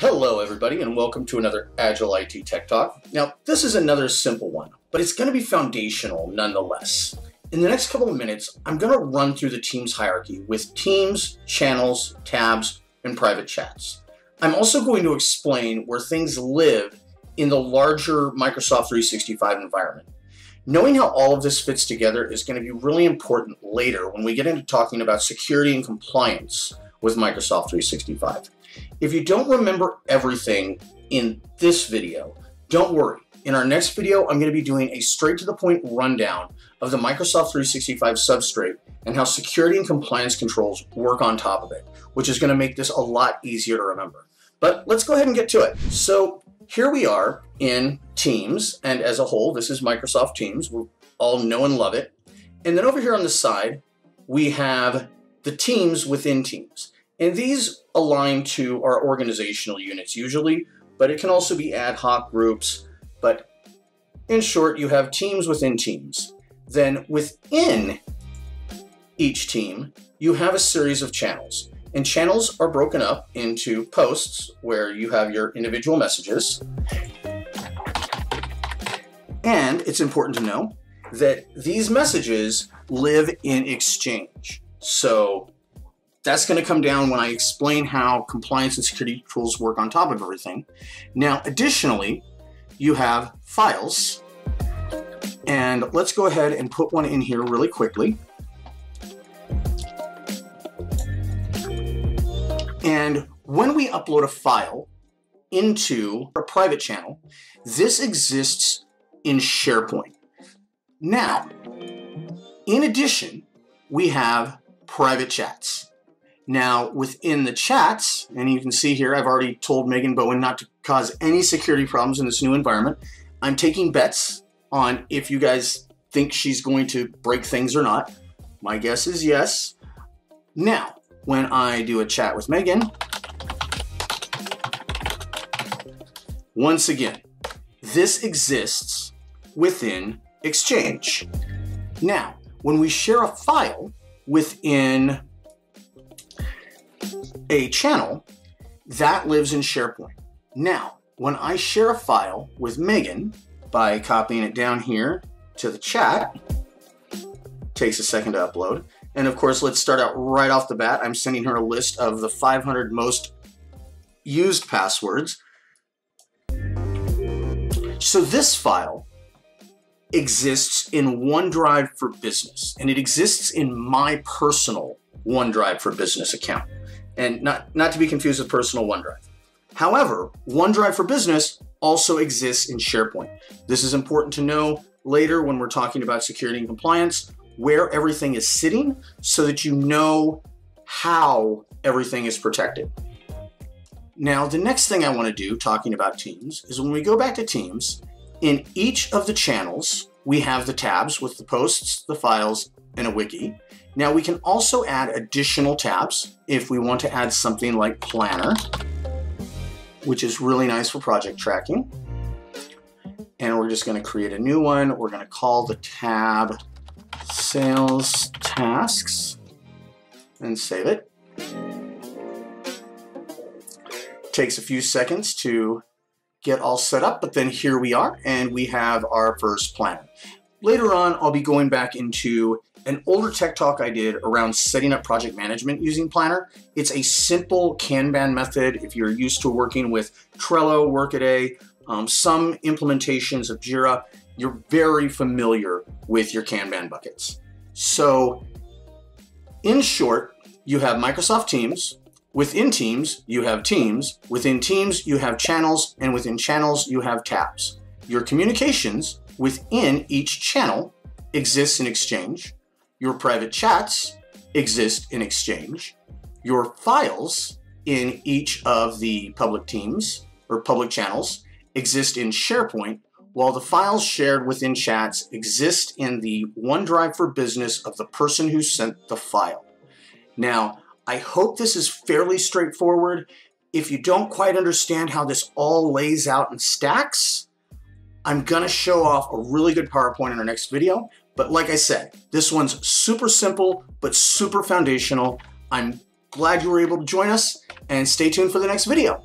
Hello, everybody, and welcome to another Agile IT Tech Talk. Now, this is another simple one, but it's going to be foundational nonetheless. In the next couple of minutes, I'm going to run through the Teams hierarchy with teams, channels, tabs, and private chats. I'm also going to explain where things live in the larger Microsoft 365 environment. Knowing how all of this fits together is going to be really important later when we get into talking about security and compliance with Microsoft 365. If you don't remember everything in this video, don't worry. In our next video, I'm going to be doing a straight to the point rundown of the Microsoft 365 substrate and how security and compliance controls work on top of it, which is going to make this a lot easier to remember. But let's go ahead and get to it. So here we are in Teams, and as a whole, this is Microsoft Teams. We all know and love it. And then over here on the side, we have the teams within Teams. And these align to our organizational units usually, but it can also be ad hoc groups. But in short, you have teams within teams. Then within each team, you have a series of channels. And channels are broken up into posts where you have your individual messages. And it's important to know that these messages live in exchange. So that's going to come down when I explain how compliance and security tools work on top of everything. Now, additionally, you have files. And let's go ahead and put one in here really quickly. And when we upload a file into a private channel, this exists in SharePoint. Now, in addition, we have private chats. Now, within the chats, and you can see here, I've already told Megan Bowen not to cause any security problems in this new environment. I'm taking bets on if you guys think she's going to break things or not. My guess is yes. Now, when I do a chat with Megan, once again, this exists within Exchange. Now, when we share a file within a channel, that lives in SharePoint. Now, when I share a file with Megan by copying it down here to the chat, takes a second to upload. And of course, let's start out right off the bat. I'm sending her a list of the 500 most used passwords. So this file exists in OneDrive for Business, and it exists in my personal OneDrive for Business account and not, not to be confused with personal OneDrive. However, OneDrive for Business also exists in SharePoint. This is important to know later when we're talking about security and compliance, where everything is sitting so that you know how everything is protected. Now, the next thing I want to do talking about Teams is when we go back to Teams, in each of the channels, we have the tabs with the posts, the files, and a wiki. Now we can also add additional tabs if we want to add something like Planner, which is really nice for project tracking. And we're just going to create a new one. We're going to call the tab Sales Tasks and save it. Takes a few seconds to get all set up, but then here we are, and we have our first planner. Later on, I'll be going back into an older tech talk I did around setting up project management using Planner. It's a simple Kanban method if you're used to working with Trello, Workaday, um, some implementations of Jira, you're very familiar with your Kanban buckets. So in short, you have Microsoft Teams. Within Teams, you have Teams. Within Teams, you have channels. And within channels, you have tabs. Your communications within each channel exists in Exchange. Your private chats exist in Exchange. Your files in each of the public teams or public channels exist in SharePoint, while the files shared within chats exist in the OneDrive for Business of the person who sent the file. Now, I hope this is fairly straightforward. If you don't quite understand how this all lays out and stacks, I'm gonna show off a really good PowerPoint in our next video, but like I said, this one's super simple, but super foundational. I'm glad you were able to join us and stay tuned for the next video.